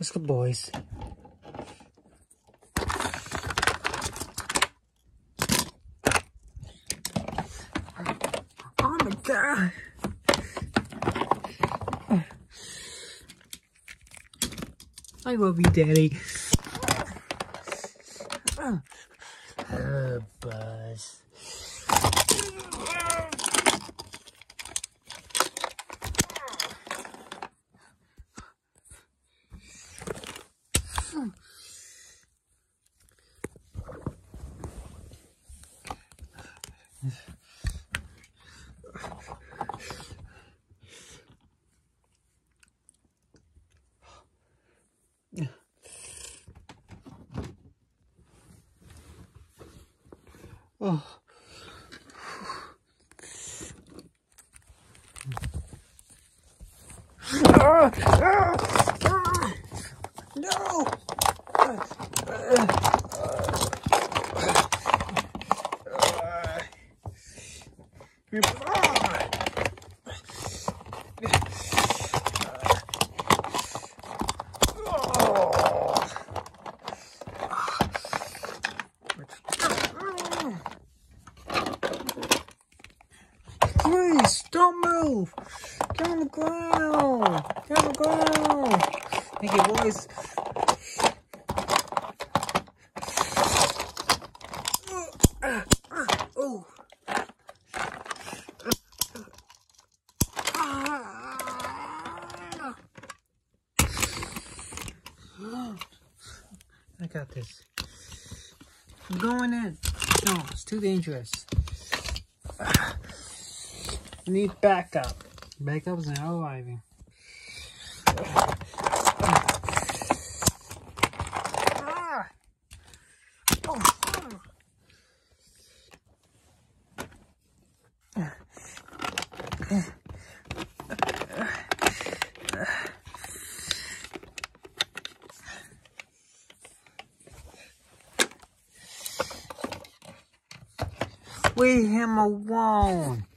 Let's go, boys. Oh my god. I love you, Daddy. Oh, Buzz. Oh. Ah, ah, ah, no! Please, don't move! Get on the ground! Get on the ground! Make your voice. Oh. I got this. I'm going in. No, it's too dangerous. I need backup. Backup's now arriving. Ah! Oh. Leave him alone.